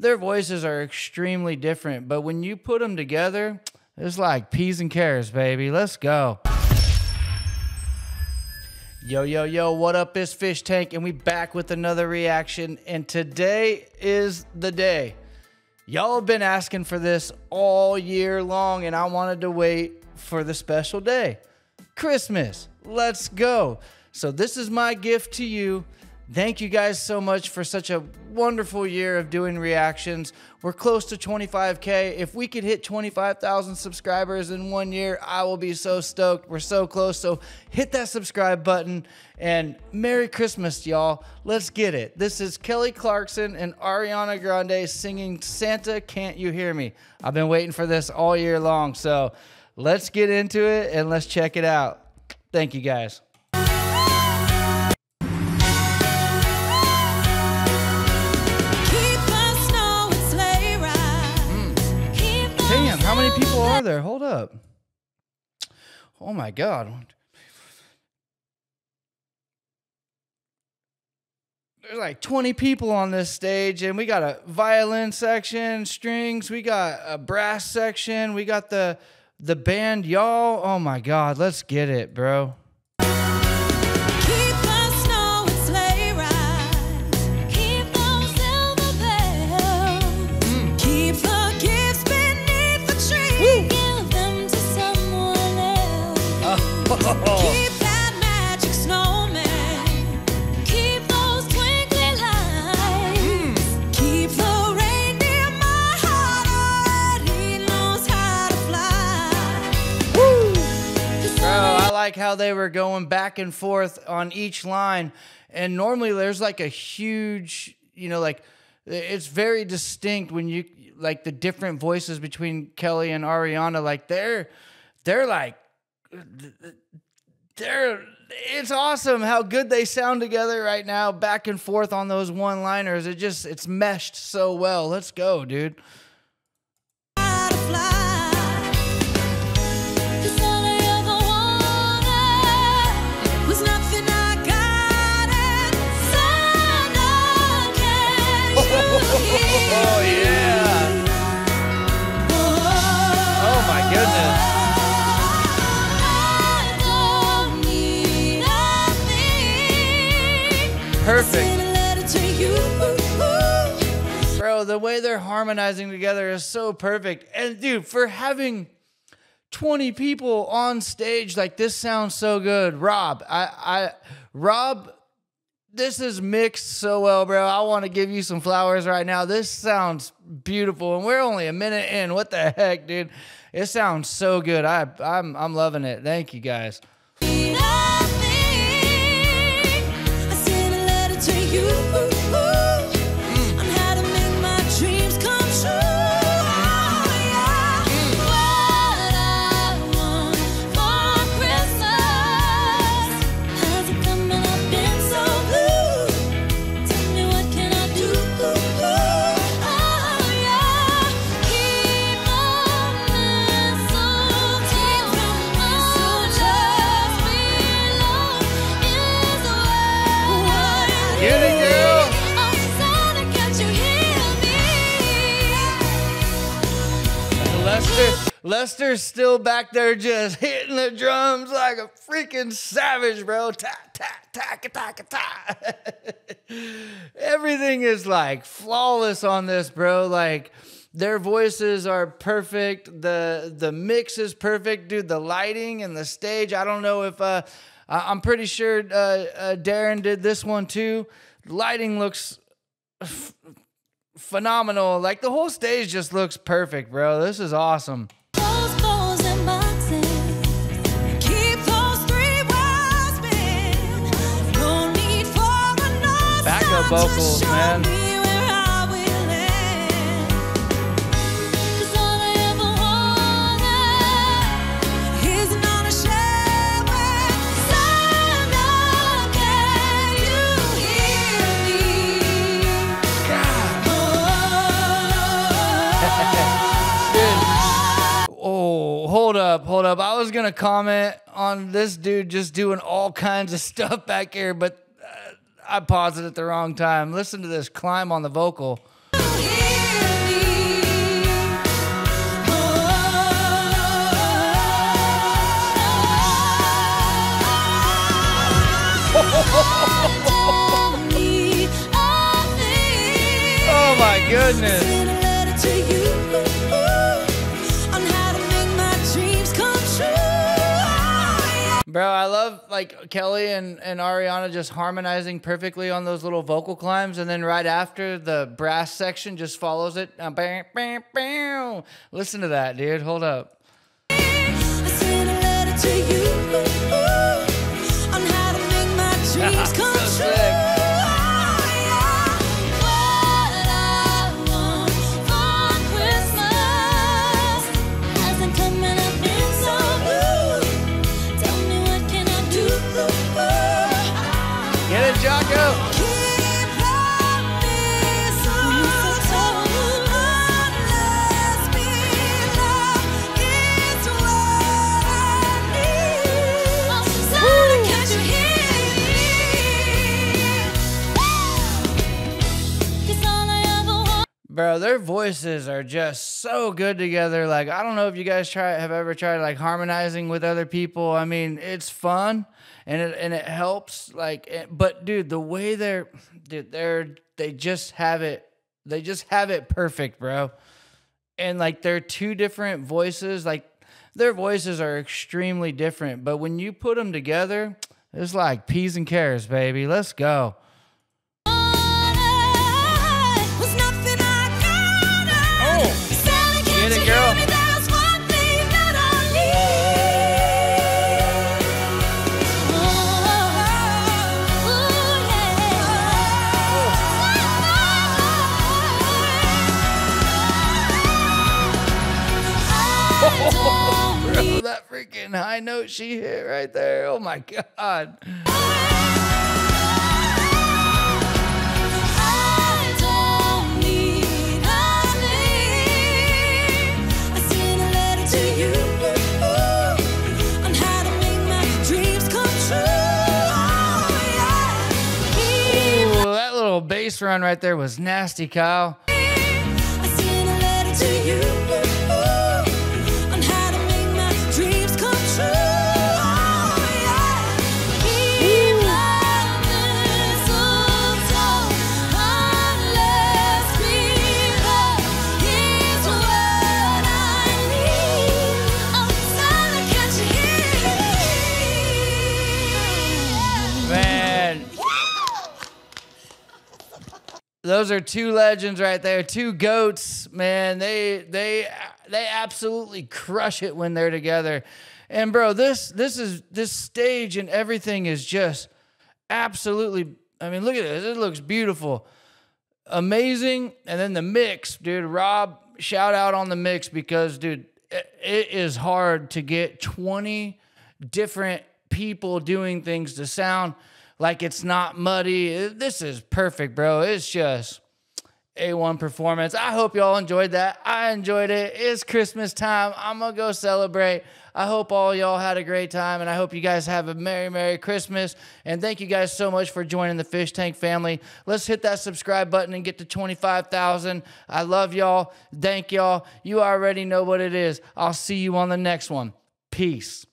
their voices are extremely different, but when you put them together, it's like peas and carrots, baby. Let's go. Yo, yo, yo, what up? It's Fischtank, and we back with another reaction. And today is the day. Y'all have been asking for this all year long, and I wanted to wait for the special day. Christmas. Let's go. So, this is my gift to you. Thank you guys so much for such a wonderful year of doing reactions. We're close to 25K. If we could hit 25,000 subscribers in one year, I will be so stoked. We're so close. So hit that subscribe button and Merry Christmas, y'all. Let's get it. This is Kelly Clarkson and Ariana Grande singing Santa Can't You Hear Me? I've been waiting for this all year long. So let's get into it and let's check it out. Thank you guys. Are there? Hold up. Oh my God. There's like 20 people on this stage, and we got a violin section, strings, we got a brass section, we got the the band, y'all. Oh my God, let's get it, bro. Keep that magic snowman. Keep those twinkly lights. Keep the reindeer. My heart already knows how to fly. Bro, I like how they were going back and forth on each line. And normally there's like a huge, you know, like it's very distinct when you like the different voices between Kelly and Ariana. Like they're they're like they're it's awesome how good they sound together right now, back and forth on those one liners. It just it's meshed so well. Let's go, dude. The way they're harmonizing together is so perfect. And dude, for having 20 people on stage, like this sounds so good. Rob, I I Rob, this is mixed so well, bro. I want to give you some flowers right now. This sounds beautiful. And we're only a minute in. What the heck, dude? It sounds so good. I I'm I'm loving it. Thank you guys. Need Lester's still back there just hitting the drums like a freaking savage, bro. Ta ta ta ta ta ta. Everything is like flawless on this, bro. Like their voices are perfect. The the mix is perfect, dude. The lighting and the stage. I don't know if uh I'm pretty sure uh, uh Darren did this one too. Lighting looks phenomenal. Like the whole stage just looks perfect, bro. This is awesome. Oh, hold up, hold up. I was gonna comment on this dude just doing all kinds of stuff back here, but I paused it at the wrong time. Listen to this climb on the vocal. Bro, I love like Kelly and, and Ariana just harmonizing perfectly on those little vocal climbs, and then right after the brass section just follows it. Uh, bam, bam, bam. Listen to that, dude. Hold up. Bro, their voices are just so good together. Like, I don't know if you guys try have ever tried like harmonizing with other people. I mean, it's fun and it and it helps. Like, eh, but dude, the way they're dude, they're they just have it. They just have it perfect, bro. And like they're two different voices. Like their voices are extremely different, but when you put them together, it's like peas and carrots, baby. Let's go. Yeah. I don't Bro, that freaking high note she hit right there. Oh my god. Run right there was nasty, Kyle. Those are two legends right there, two goats, man. They they they absolutely crush it when they're together. And bro, this this is this stage and everything is just absolutely I mean, look at this. It looks beautiful. amazing. And then the mix, dude. Rob, shout out on the mix because, dude, it, it is hard to get 20 different people doing things to sound like it's not muddy. This is perfect, bro. It's just A1 performance. I hope y'all enjoyed that. I enjoyed it. It's Christmas time. I'm going to go celebrate. I hope all y'all had a great time and I hope you guys have a Merry, Merry Christmas. And thank you guys so much for joining the Fischtank family. Let's hit that subscribe button and get to 25,000. I love y'all. Thank y'all. You already know what it is. I'll see you on the next one. Peace.